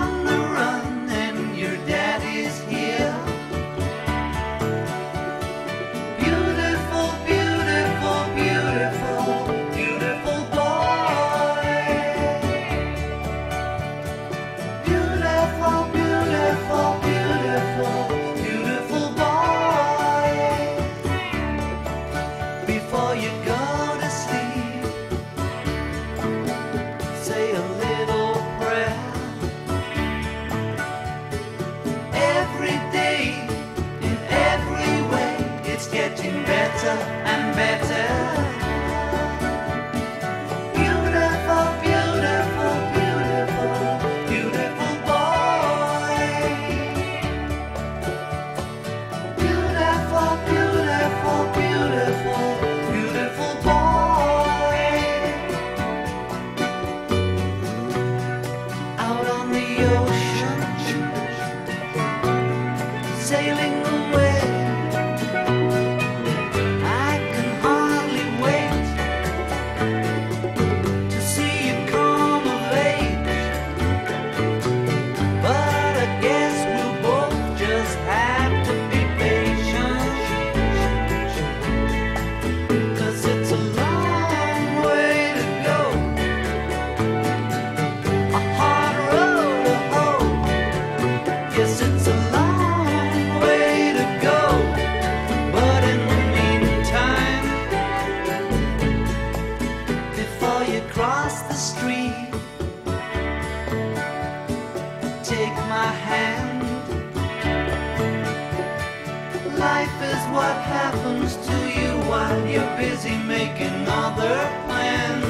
on the together before you cross the street. Take my hand. Life is what happens to you while you're busy making other plans.